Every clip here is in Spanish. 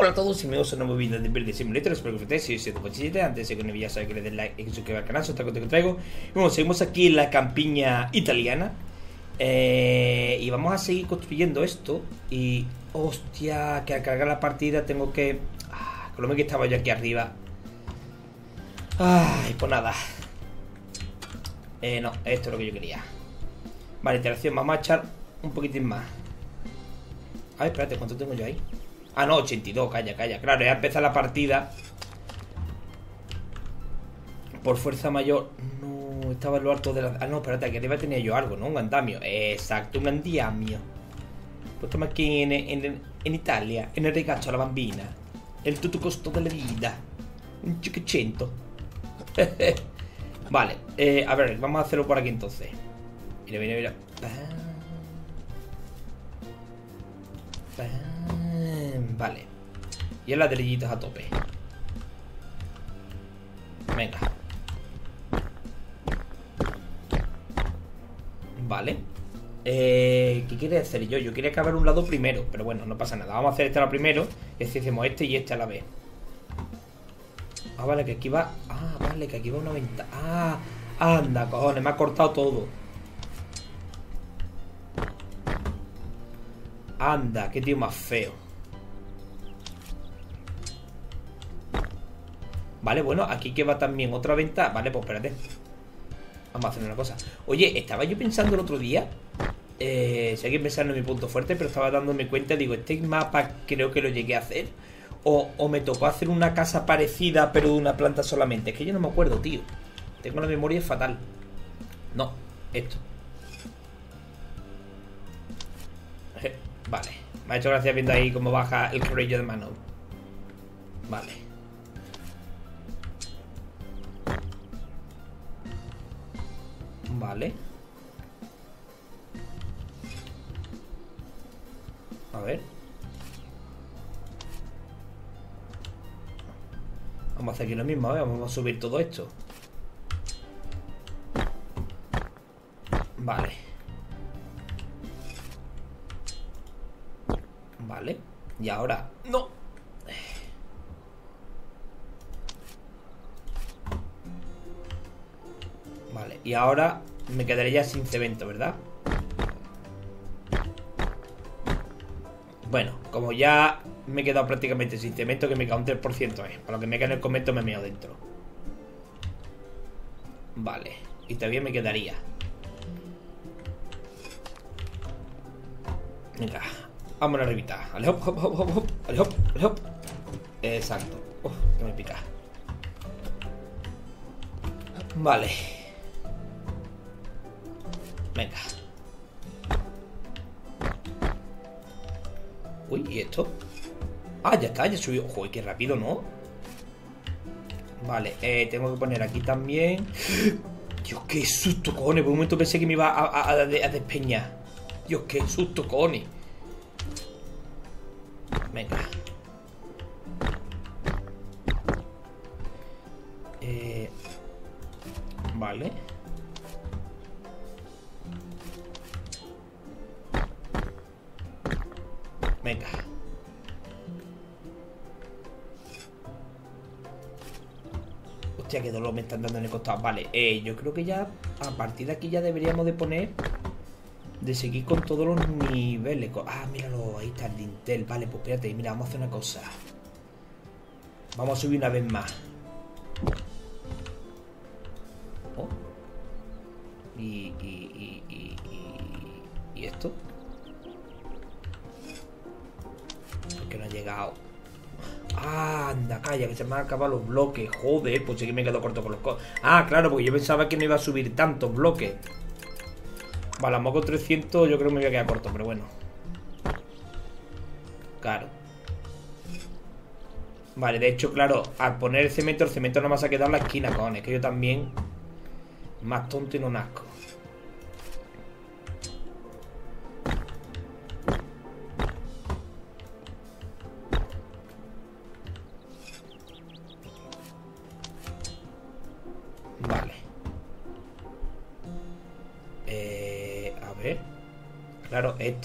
Hola a todos y bienvenidos a un nuevo vídeo de Verde Simulator, espero que os os siento positivo, antes de que no ya sabéis que le den like y que suscribáis al canal, os gusta que traigo. Bueno, seguimos aquí en la campiña italiana eh, y vamos a seguir construyendo esto y... Hostia, que al cargar la partida tengo que... Ah, lo que estaba yo aquí arriba. Ay, pues nada. Eh, no, esto es lo que yo quería. Vale, interacción, vamos a echar un poquitín más. A ver, espérate, ¿cuánto tengo yo ahí? Ah, no, 82, calla, calla. Claro, ya empezado la partida. Por fuerza mayor. No, estaba en lo alto de la. Ah, no, espérate, que arriba tenía yo algo, ¿no? Un andamio. Exacto, un andamio. Pues estamos aquí en, en, en Italia, en el regacho a la bambina. El tutto costo de la vida. Un chiquicento. vale, eh, a ver, vamos a hacerlo por aquí entonces. Mira, mira, mira. Vale. Y el ladrillitos a tope. Venga. Vale. Eh, ¿Qué quiere hacer yo? Yo quería acabar un lado primero, pero bueno, no pasa nada. Vamos a hacer este lado primero. Y así hacemos este y este a la vez. Ah, vale, que aquí va... Ah, vale, que aquí va una ventana. Ah, anda, cojones, me ha cortado todo. Anda, qué tío más feo. Vale, bueno, aquí que va también otra ventana. Vale, pues espérate. Vamos a hacer una cosa. Oye, estaba yo pensando el otro día. Eh, seguí pensando en mi punto fuerte, pero estaba dándome cuenta. Digo, este mapa creo que lo llegué a hacer. O, o me tocó hacer una casa parecida, pero de una planta solamente. Es que yo no me acuerdo, tío. Tengo la memoria fatal. No, esto. Vale. Me ha hecho gracia viendo ahí cómo baja el cabello de mano. Vale. Vale. A ver. Vamos a hacer aquí lo mismo, ¿eh? Vamos a subir todo esto. Vale. Vale. Y ahora... ¡No! Y ahora me quedaré ya sin cemento, ¿verdad? Bueno, como ya me he quedado prácticamente sin cemento, que me queda un 3%, eh. Para lo que me queda en el comento me meo dentro. Vale, y todavía me quedaría. Venga, vámonos arribita. Ale hop, hop, hop, hop. Ale hop, ale hop. Exacto. Uf, que me pica. Vale. Venga. Uy, ¿y esto? Ah, ya está, ya subió. Joder, qué rápido, ¿no? Vale, eh, tengo que poner aquí también. Dios, qué susto, cojones. Por un momento pensé que me iba a, a, despeñar. Dios, qué susto, cojones. Están dando en el costado. Vale, eh, yo creo que ya a partir de aquí ya deberíamos de poner... De seguir con todos los niveles. Ah, míralo, ahí está el dintel. Vale, pues espérate, mira, vamos a hacer una cosa. Vamos a subir una vez más. Oh. Y, y, y, y, y, esto. que no ha llegado. Anda, calla, que se me han acabado los bloques. Joder, pues sí que me quedo corto con los cosas. Ah, claro, porque yo pensaba que no iba a subir tantos bloques. Vale, a moco 300 yo creo que me voy a quedar corto, pero bueno. Claro. Vale, de hecho, claro, al poner el cemento, el cemento no me ha quedado en la esquina, cojones. Que yo también... Más tonto y no asco.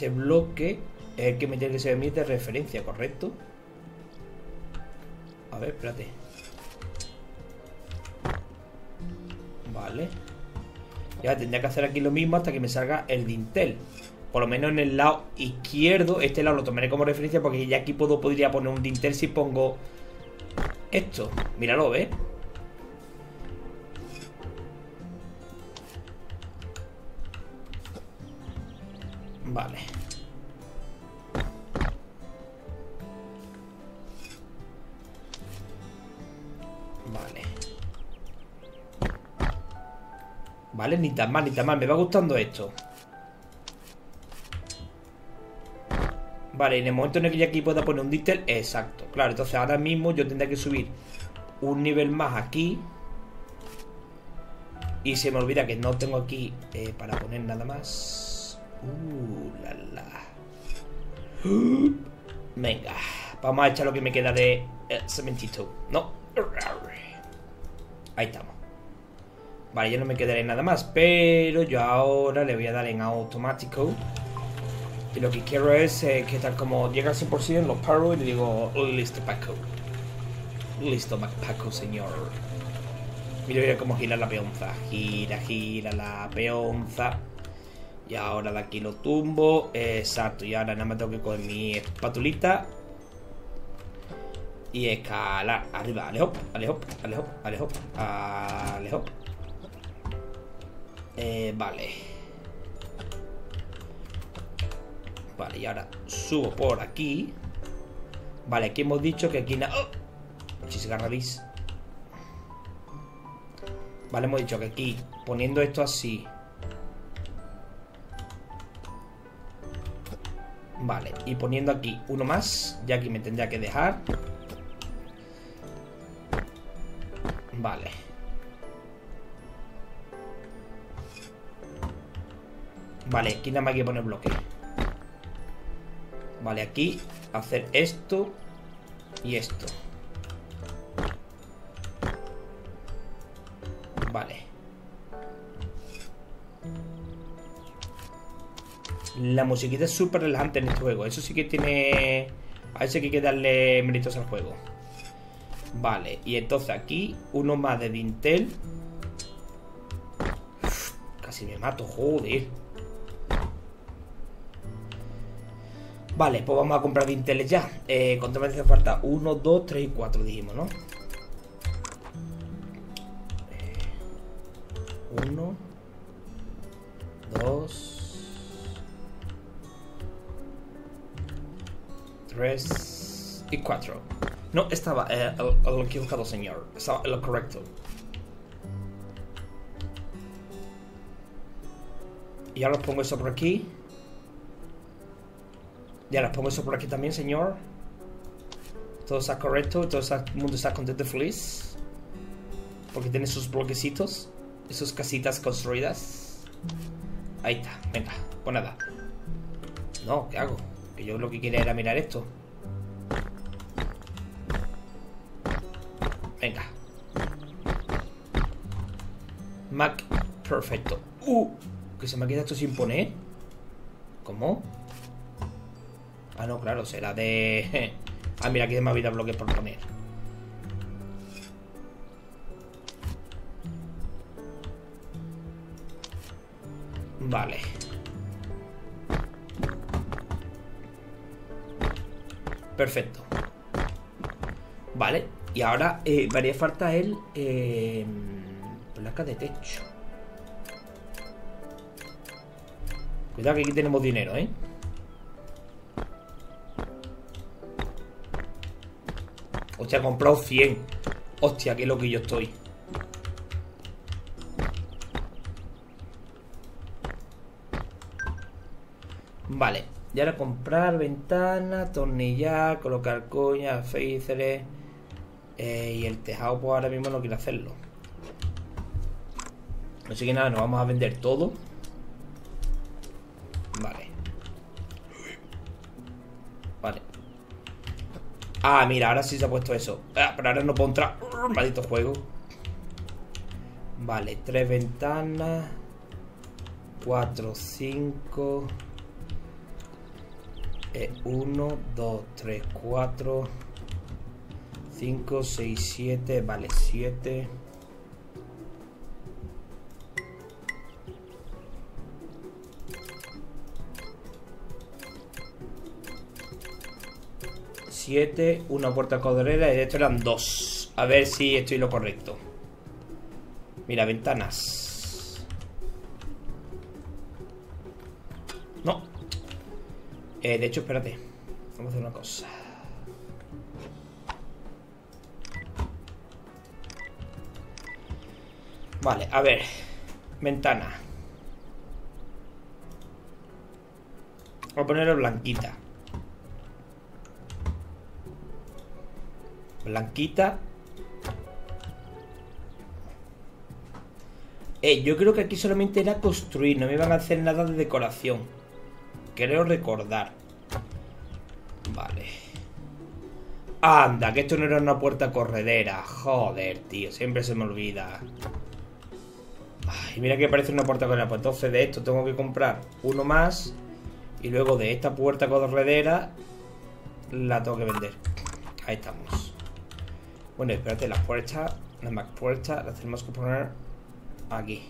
Este bloque es el que me tiene que servir de referencia, ¿correcto? A ver, espérate. Vale. Ya tendría que hacer aquí lo mismo hasta que me salga el dintel. Por lo menos en el lado izquierdo. Este lado lo tomaré como referencia porque ya aquí puedo, podría poner un dintel si pongo esto. Míralo, ¿ves? Vale. Ni tan mal, ni tan mal. Me va gustando esto. Vale, en el momento en el que ya aquí pueda poner un detail, exacto. Claro, entonces ahora mismo yo tendré que subir un nivel más aquí. Y se me olvida que no tengo aquí eh, para poner nada más. Uh, la la. Venga, vamos a echar lo que me queda de eh, cementito. No. Ahí estamos. Vale, ya no me quedaré nada más. Pero yo ahora le voy a dar en automático. Y lo que quiero es eh, que tal como llega al 100% lo paro y le digo, listo Paco. Listo Paco, señor. Mira, mira cómo gira la peonza. Gira, gira la peonza. Y ahora de aquí lo tumbo. Exacto. Y ahora nada más tengo que coger mi espatulita. Y escalar. Arriba. Alejop, alejop, alejop, alejop, alejop. Eh, vale. Vale, y ahora subo por aquí. Vale, aquí hemos dicho que aquí... ¡Oh! rabis. Vale, hemos dicho que aquí, poniendo esto así... Vale, y poniendo aquí uno más, ya aquí me tendría que dejar. Vale. Vale, aquí nada más hay que poner bloque. Vale, aquí hacer esto y esto. Vale. La musiquita es súper relajante en este juego. Eso sí que tiene... A eso sí que hay que darle méritos al juego. Vale, y entonces aquí uno más de Dintel. casi me mato, joder. Vale, pues vamos a comprar dinteles ya. Eh, ¿Cuánto me hace falta? 1, 2, 3 y 4 dijimos, ¿no? 1, 2, 3 y 4. No, estaba eh, el, el equivocado, señor. Estaba lo correcto. Y ahora pongo eso por aquí. Ya las pongo eso por aquí también, señor. Todo está correcto, todo el mundo está contento feliz. Porque tiene sus bloquecitos y sus casitas construidas. Ahí está, venga, pues nada. No, ¿qué hago? Que yo lo que quería era mirar esto. Venga. Mac, perfecto. Uh, que se me ha quedado esto sin poner. ¿Cómo? Ah, no, claro, será de... ah, mira, aquí me ha habido bloques por poner. Vale. Perfecto. Vale. Y ahora eh, haría falta el... Eh, placa de techo. Cuidado que aquí tenemos dinero, ¿eh? Hostia, he comprado 100. Hostia, qué loco yo estoy. Vale. Y ahora comprar ventana, tornillar, colocar coñas, faceres. Eh, y el tejado, pues ahora mismo no quiero hacerlo. Así que nada, nos vamos a vender todo. Ah, mira, ahora sí se ha puesto eso. Ah, pero ahora no puedo entrar. Maldito juego. Vale, tres ventanas. Cuatro, cinco. Eh, uno, dos, tres, cuatro. 5, 6, 7, vale, 7. Siete, una puerta codorera y de esto eran dos. A ver si estoy lo correcto. Mira, ventanas. No. Eh, de hecho, espérate. Vamos a hacer una cosa. Vale, a ver. Ventana. Voy a ponerlo blanquita. Blanquita. Eh, yo creo que aquí solamente era construir, no me iban a hacer nada de decoración. Creo recordar. Vale. Anda, que esto no era una puerta corredera. Joder, tío, siempre se me olvida. Ay, mira que parece una puerta corredera. Pues entonces de esto tengo que comprar uno más. Y luego de esta puerta corredera la tengo que vender. Ahí estamos. Bueno, espérate, las puertas, las más puertas las tenemos que poner aquí.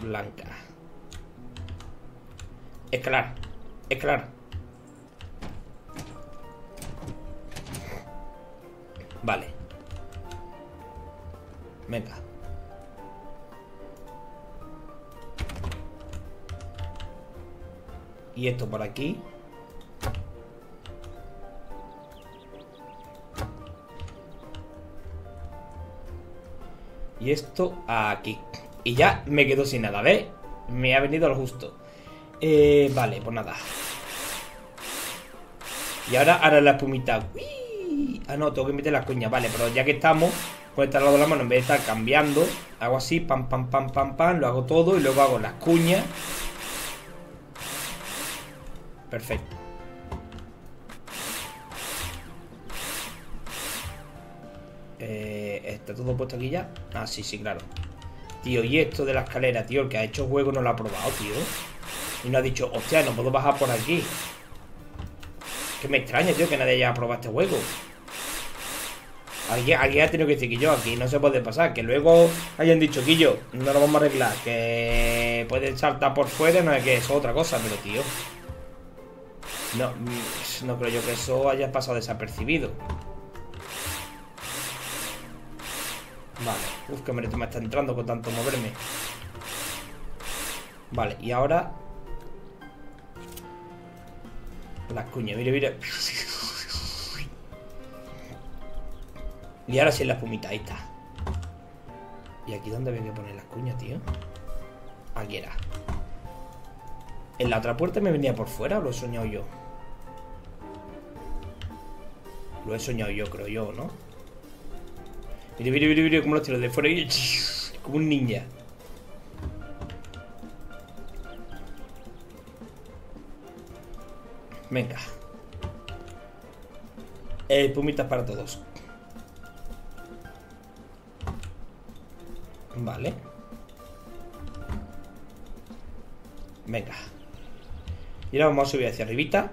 Blanca. Escalar. Escalar. Vale. Venga. Y esto por aquí. Y esto aquí. Y ya me quedo sin nada, ¿ves? Me ha venido lo justo. Eh, vale, pues nada. Y ahora, ahora la espumita. ¡Uy! Ah, no, tengo que meter las cuñas. Vale, pero ya que estamos con este lado de la mano, en vez de estar cambiando, hago así, pam, pam, pam, pam, pam, lo hago todo y luego hago las cuñas. Perfecto. Eh, ¿Está todo puesto aquí ya? Ah, sí, sí, claro. Tío, y esto de la escalera, tío, el que ha hecho juego no lo ha probado, tío. Y no ha dicho, hostia, no puedo bajar por aquí. Que me extraña, tío, que nadie haya probado este juego. Alguien, alguien ha tenido que decir que yo aquí no se puede pasar. Que luego hayan dicho, Quillo, no lo vamos a arreglar. Que pueden saltar por fuera, no es que es otra cosa, pero tío. No, mm, no creo yo que eso haya pasado desapercibido. Vale. Uf, que me está entrando con tanto moverme. Vale, y ahora... Las cuñas, mire, mire. Y ahora sí la espumita, ahí está. ¿Y aquí dónde había que poner las cuñas, tío? Aquí era. ¿En la otra puerta me venía por fuera o lo he soñado yo? Lo he soñado yo, creo yo, ¿no? Mire, mire, mire, mire cómo lo tiro de fuera y... Como un ninja. Venga. Eh, pumitas para todos. Vale. Venga. Y ahora vamos a subir hacia arribita.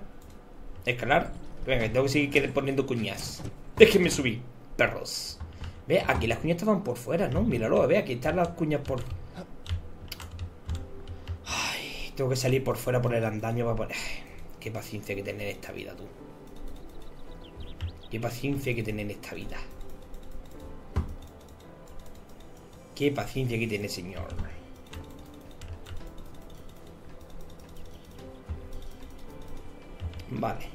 Escalar. Venga, tengo que seguir poniendo cuñas. Déjenme subir, perros. Aquí las cuñas estaban por fuera, ¿no? Míralo, ve, aquí están las cuñas por... Ay, tengo que salir por fuera por el andaño para poner... Qué paciencia que tener en esta vida, tú. Qué paciencia que tener en esta vida. Qué paciencia que tiene, señor. Vale.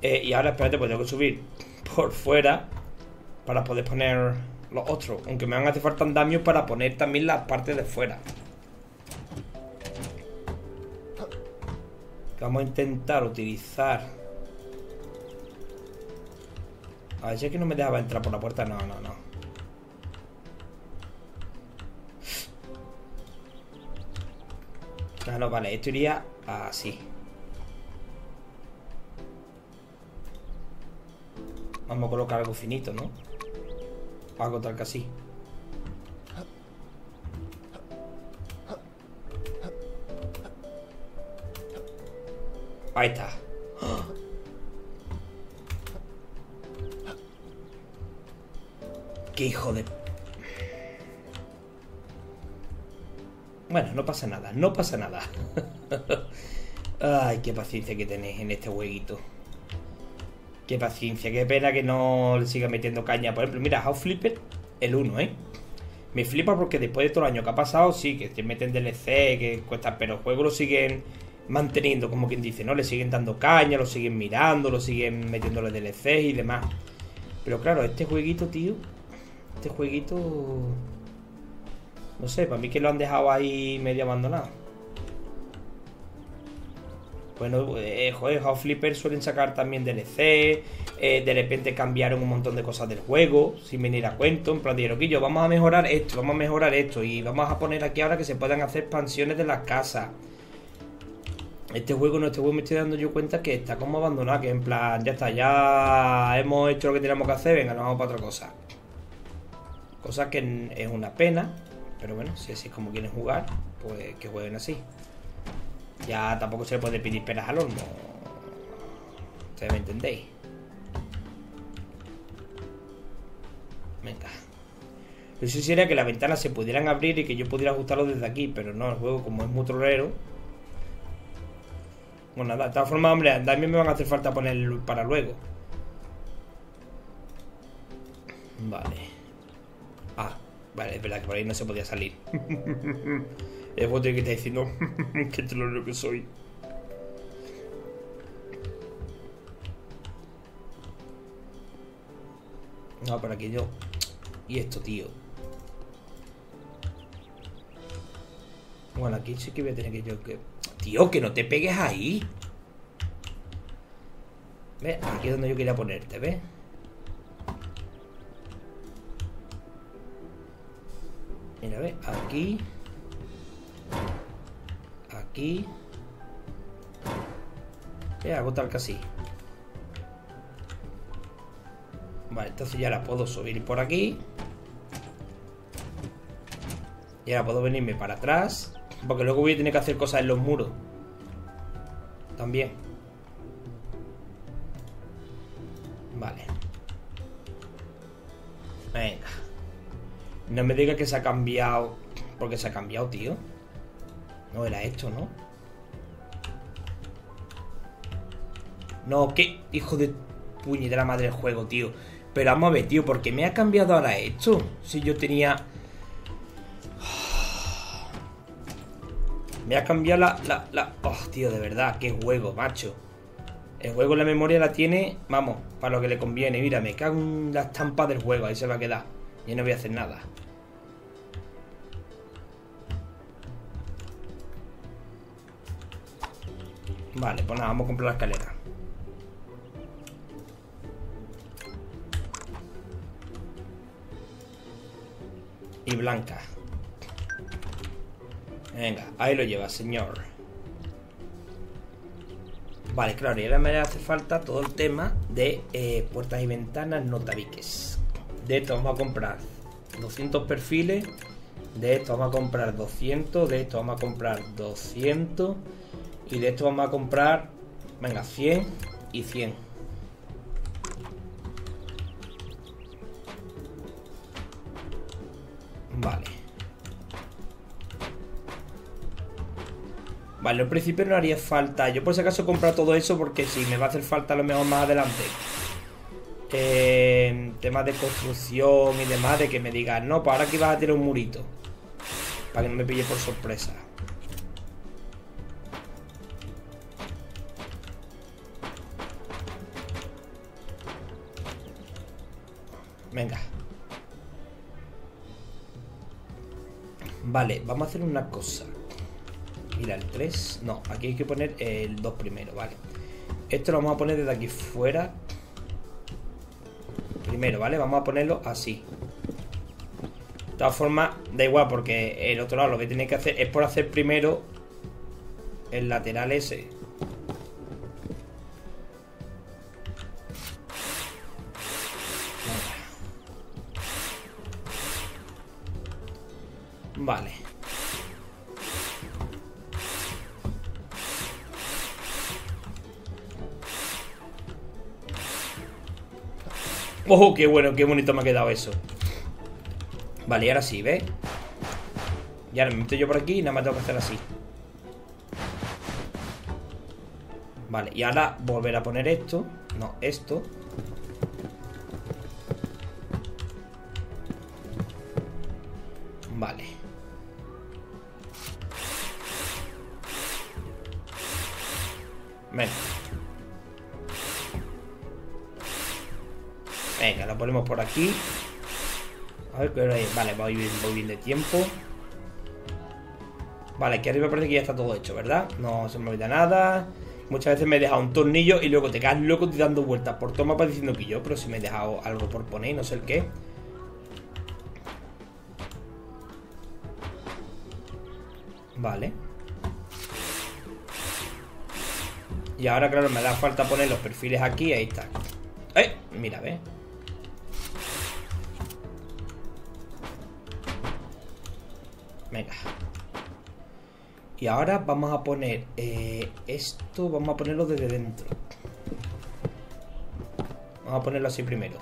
Eh, y ahora, espérate, pues tengo que subir por fuera para poder poner los otros. Aunque me van a hacer falta andamios para poner también las partes de fuera. Vamos a intentar utilizar... A ver si es que no me dejaba entrar por la puerta. No, no, no. Ah, no, vale. Esto iría así. Vamos a colocar algo finito, ¿no? Algo tal que así. Ahí está. qué hijo de... Bueno, no pasa nada, no pasa nada. Ay, qué paciencia que tenéis en este jueguito. Qué paciencia, qué pena que no le siga metiendo caña. Por ejemplo, mira, House Flipper, el 1, ¿eh? Me flipa porque después de todo el año que ha pasado, sí, que se meten DLC, que cuesta, pero el juego lo siguen manteniendo, como quien dice, ¿no? Le siguen dando caña, lo siguen mirando, lo siguen metiéndole DLC y demás. Pero claro, este jueguito, tío, este jueguito... No sé, para mí que lo han dejado ahí medio abandonado. Bueno, eh, joder, House Flipper suelen sacar también DLC. Eh, de repente cambiaron un montón de cosas del juego, sin venir a cuento. En plan, dijeron, yo vamos a mejorar esto, vamos a mejorar esto. Y vamos a poner aquí ahora que se puedan hacer expansiones de las casas. Este juego, no, este juego me estoy dando yo cuenta que está como abandonado. Que en plan, ya está, ya hemos hecho lo que teníamos que hacer, venga, nos vamos para otra cosa. Cosa que es una pena. Pero bueno, si así es como quieren jugar, pues que jueguen así. Ya tampoco se le puede pedir peras al horno. Ustedes me entendéis. Venga. Lo si sería que las ventanas se pudieran abrir y que yo pudiera ajustarlo desde aquí, pero no, el juego como es muy trolero. Bueno, nada, de todas formas, hombre, también me van a hacer falta poner para luego. Vale. Ah, vale, es verdad que por ahí no se podía salir. El juego que está diciendo que trolero que soy. No, para que yo. Y esto, tío. Bueno, aquí sí que voy a tener que yo que. Tío, que no te pegues ahí. ¿Ves? Aquí es donde yo quería ponerte, ¿ves? Mira, ¿ves? Aquí. Aquí. ¿Ves? Hago tal que así. Vale, entonces ya la puedo subir por aquí. Y ahora puedo venirme para atrás. Porque luego voy a tener que hacer cosas en los muros. También. Vale. Venga. No me diga que se ha cambiado. Porque se ha cambiado, tío. No era esto, ¿no? No, qué hijo de puñetera madre el juego, tío. Pero vamos a ver, tío, ¿por qué me ha cambiado ahora esto? Si yo tenía... Me ha cambiado la, la. Oh, tío, de verdad, qué juego, macho. El juego la memoria la tiene, vamos, para lo que le conviene. Mira, me cago en la estampa del juego, ahí se va a quedar. Y no voy a hacer nada. Vale, pues nada, vamos a comprar la escalera. Y blanca. Venga, ahí lo lleva, señor. Vale, claro, y ahora me hace falta todo el tema de eh, puertas y ventanas no tabiques. De esto vamos a comprar 200 perfiles. De esto vamos a comprar 200. De esto vamos a comprar 200. Y de esto vamos a comprar, venga, 100 y 100. Vale. Vale, al principio no haría falta. Yo por si acaso he comprado todo eso porque si me va a hacer falta a lo mejor más adelante. Temas de construcción y demás, de que me digan, no, pues ahora aquí vas a tirar un murito. Para que no me pille por sorpresa. Venga. Vale, vamos a hacer una cosa. Mira, el 3. No, aquí hay que poner el 2 primero, vale. Esto lo vamos a poner desde aquí fuera. Primero, ¿vale? Vamos a ponerlo así. De todas formas, da igual, porque el otro lado lo que tiene que hacer es por hacer primero el lateral ese. ¡Oh, qué bueno, qué bonito me ha quedado eso! Vale, y ahora sí, ¿ves? Y ahora me meto yo por aquí y nada más tengo que hacer así. Vale, y ahora volver a poner esto. No, esto. Aquí. A ver, vale, voy bien, voy bien de tiempo. Vale, aquí arriba parece que ya está todo hecho, ¿verdad? No se me olvida nada. Muchas veces me he dejado un tornillo y luego te quedas loco dando vueltas por todo mapa diciendo que yo, pero si me he dejado algo por poner, no sé el qué. Vale. Y ahora, claro, me da falta poner los perfiles aquí, ahí está. ¡Eh! Mira, ve. Venga. Y ahora vamos a poner eh, esto, vamos a ponerlo desde dentro. Vamos a ponerlo así primero.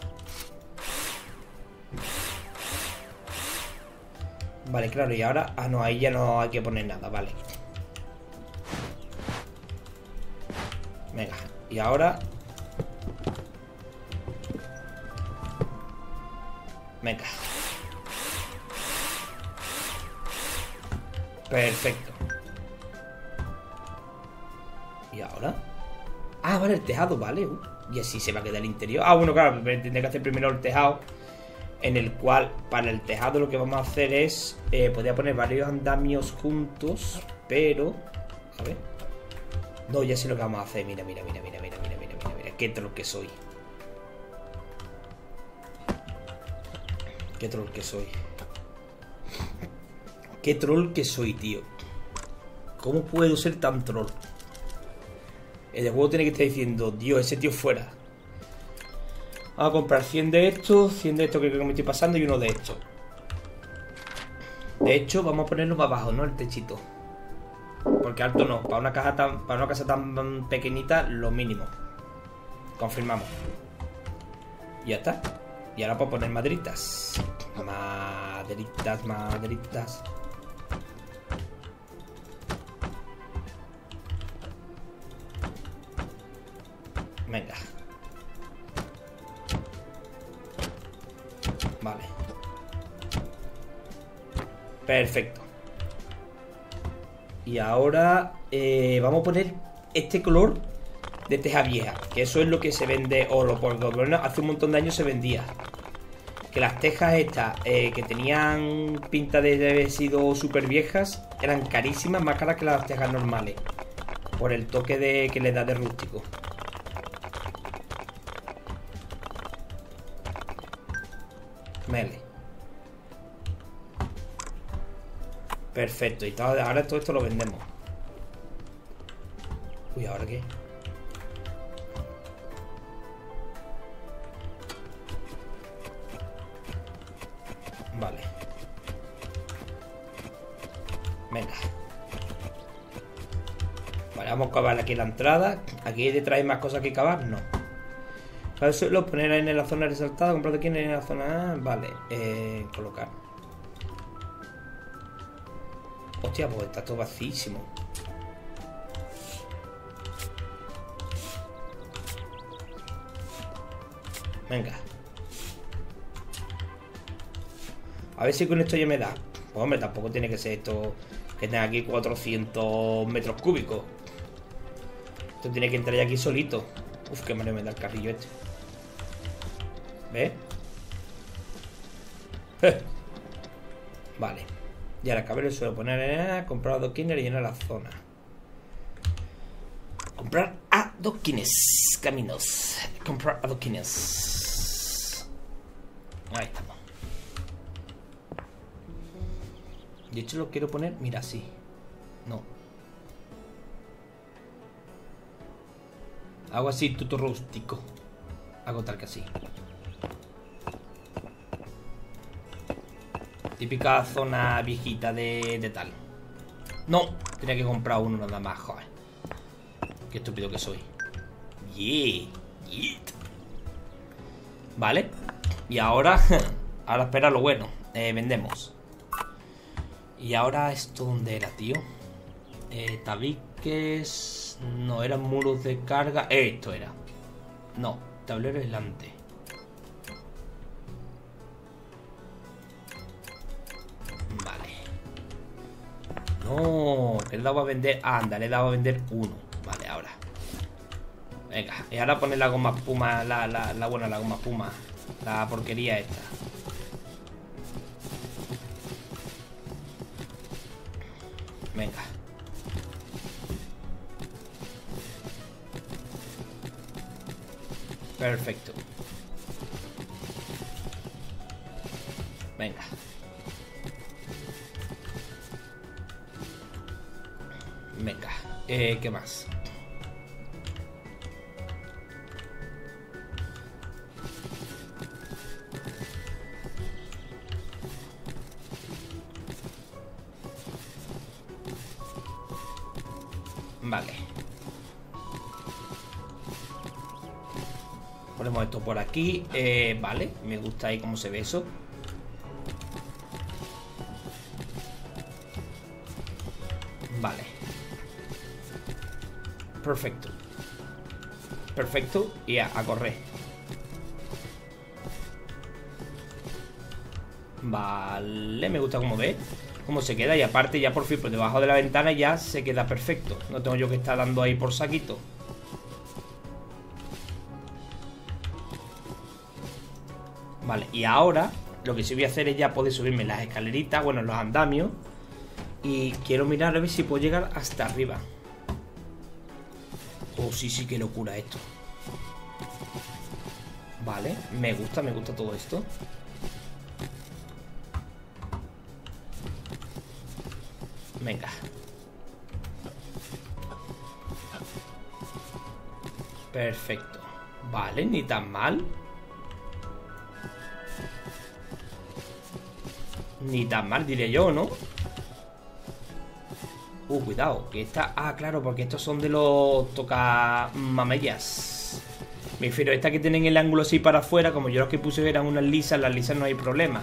Vale, claro, y ahora... Ah, no, ahí ya no hay que poner nada, vale. Venga, y ahora... tejado, vale. Uh, y así se va a quedar el interior. Ah, bueno, claro, tendré que hacer primero el tejado. En el cual, para el tejado, lo que vamos a hacer es. Eh, podría poner varios andamios juntos, pero. A ver. No, ya sé lo que vamos a hacer. Mira, mira, mira, mira, mira, mira, mira, mira, mira. Qué troll que soy. Qué troll que soy. Qué troll que soy, tío. ¿Cómo puedo ser tan troll? El juego tiene que estar diciendo, Dios, ese tío fuera. Vamos a comprar 100 de estos, 100 de estos que me estoy pasando y uno de estos. De hecho, vamos a ponerlo más abajo, ¿no? El techito. Porque alto no. Para una, caja tan, para una casa tan pequeñita, lo mínimo. Confirmamos. Ya está. Y ahora puedo poner maderitas. Maderitas, maderitas. Perfecto. Y ahora eh, vamos a poner este color de teja vieja. Que eso es lo que se vende, o lo por bueno, hace un montón de años se vendía. Que las tejas estas, eh, que tenían pinta de haber sido súper viejas, eran carísimas, más caras que las tejas normales. Por el toque de que le da de rústico. Perfecto, y ahora todo esto lo vendemos. Uy, ¿ahora qué? Vale. Venga. Vale, vamos a cavar aquí la entrada. Aquí detrás hay más cosas que cavar, no. Eso lo poner en la zona resaltada, comprar aquí en la zona. Vale, eh, colocar. Hostia, pues está todo vacísimo. Venga. A ver si con esto ya me da. Pues hombre, tampoco tiene que ser esto que tenga aquí 400 metros cúbicos. Esto tiene que entrar ya aquí solito. Uf, qué manera me da el carrillo este. ¿Ves? Vale. Y ahora cabrero suelo poner en comprar adoquines y llenar la zona. Comprar adoquines. Caminos. Comprar adoquines. Ahí estamos. De hecho lo quiero poner, mira, así. No. Hago así, tuto rústico. Hago tal que así. Típica zona viejita de, tal. No, tenía que comprar uno nada más, joder. Qué estúpido que soy. Yeah, Vale. Y ahora, ahora espera lo bueno. eh, vendemos. Y ahora esto dónde era, tío. Eh, tabiques. No, eran muros de carga. Esto era. No, tablero aislante. No, le he dado a vender. anda, le he dado a vender uno. Vale, ahora. Venga, y ahora poner la goma puma, la, la, la buena, la goma puma. La porquería esta. Venga. Perfecto. Venga. Eh, ¿Qué más? Vale. Ponemos esto por aquí. Eh, vale, me gusta ahí cómo se ve eso. Perfecto. Perfecto. Y a, correr. Vale, me gusta cómo ve Cómo se queda y aparte ya por fin por debajo de la ventana ya se queda perfecto No tengo yo que estar dando ahí por saquito Vale, y ahora lo que sí voy a hacer es ya poder subirme las escaleritas, bueno, los andamios Y quiero mirar a ver si puedo llegar hasta arriba Oh, sí, sí, qué locura esto Vale, me gusta, me gusta todo esto Venga. Perfecto. Vale, ni tan mal. Ni tan mal, diré yo, ¿no? Uh, cuidado, que esta... Ah, claro, porque estos son de los toca mamellas. Me refiero, esta que tienen el ángulo así para afuera, como yo los que puse eran unas lisas, las lisas no hay problema.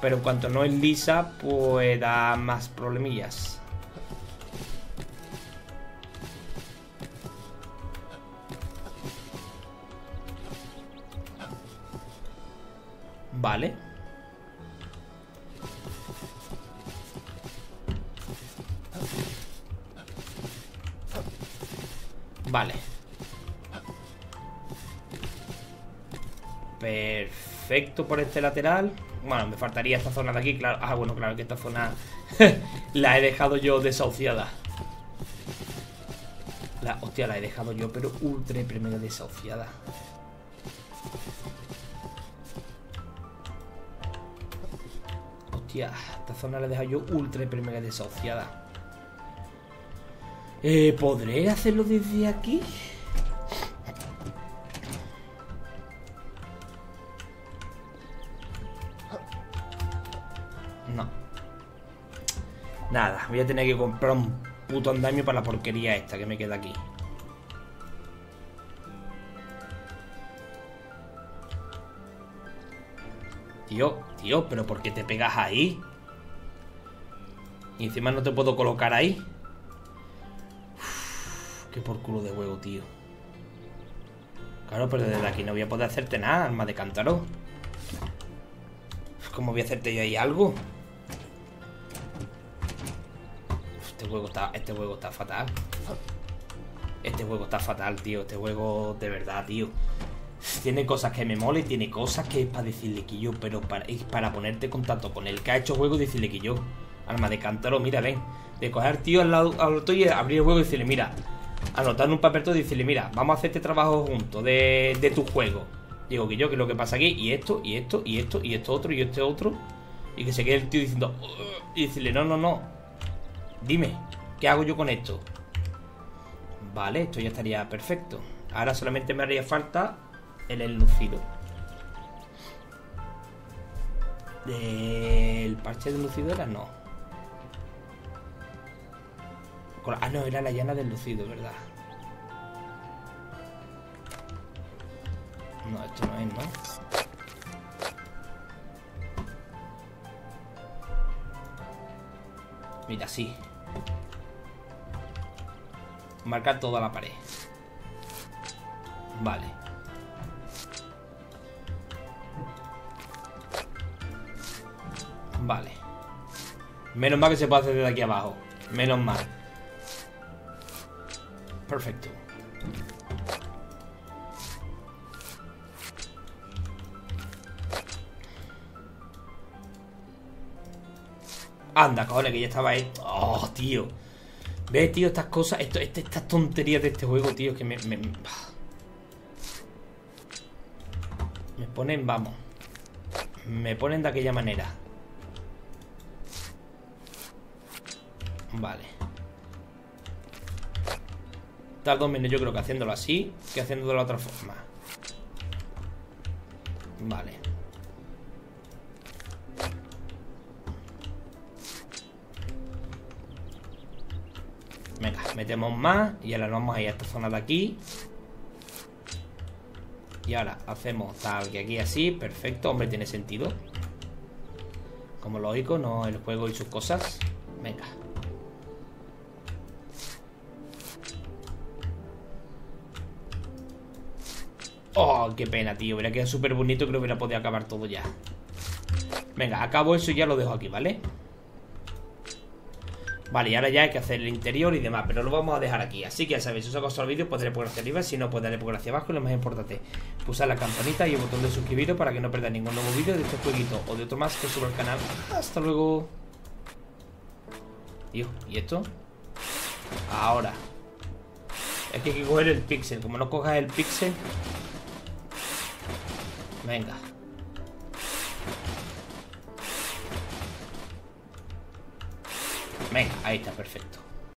Pero en cuanto no es lisa, pues da más problemillas. Vale. Vale. Perfecto por este lateral. Bueno, me faltaría esta zona de aquí. Ah, bueno, claro que esta zona la he dejado yo desahuciada. La, hostia, la he dejado yo, pero ultra primero desahuciada. Hostia, esta zona la he dejado yo ultra primera desahuciada. Eh, ¿Podré hacerlo desde aquí? Nada, voy a tener que comprar un puto andamio para la porquería esta que me queda aquí. Tío, tío, pero ¿por qué te pegas ahí? Y encima no te puedo colocar ahí. Qué por culo de huevo, tío. Claro, pero desde aquí no voy a poder hacerte nada, alma de cántaro. ¿Cómo voy a hacerte yo ahí algo? Este juego está, este juego está fatal. Este juego está fatal, tío. Este juego, de verdad, tío. Tiene cosas que me mole, tiene cosas que es para decirle que yo, pero es para ponerte en contacto con el que ha hecho juego y decirle que yo. Alma de cántaro, mira, ven. De coger tío al lado al tuyo y abrir el juego y decirle, mira, anotar un papel todo y decirle, mira, vamos a hacer este trabajo juntos de, tu juego. Digo que yo, que lo que pasa aquí, y esto, y esto, y esto, y esto otro, y este otro. Y que se quede el tío diciendo, y decirle, no, no, no, Dime, ¿qué hago yo con esto? Vale, esto ya estaría perfecto. Ahora solamente me haría falta el enlucido. ¿El parche de lucido era? No. Ah, no, era la llana del lucido, ¿verdad? No, esto no es, ¿no? Mira, así. Marcar toda la pared. Vale. Vale. Menos mal que se puede hacer desde aquí abajo. Menos mal. Perfecto. Anda, cojones, que ya estaba ahí. Oh, tío. ¿Ves, tío? Estas cosas, esto, este, estas tonterías de este juego, tío, que me, me... Me ponen, vamos. Me ponen de aquella manera. Vale. Tardo menos yo creo que haciéndolo así que haciéndolo de la otra forma. Vale. Venga, metemos más y ahora nos vamos a ir a esta zona de aquí. Y ahora hacemos tal que aquí así, perfecto, hombre, tiene sentido. Como lógico, no el juego y sus cosas. Venga. Oh, qué pena, tío. Hubiera quedado súper bonito, creo que hubiera podido acabar todo ya. Venga, acabo eso y ya lo dejo aquí, ¿vale? Vale, y ahora ya hay que hacer el interior y demás Pero lo vamos a dejar aquí. Así que ya sabéis, si os ha gustado el vídeo, podré poner hacia arriba Si no, pues darle por hacia abajo Y lo más importante, pulsar la campanita y el botón de suscribiros Para que no perdáis ningún nuevo vídeo de este jueguito O de otro más que suba al canal. Hasta luego. Tío, ¿y esto? Ahora. Es que hay que coger el pixel Como no cojas el pixel Venga. Venga, ahí está, perfecto.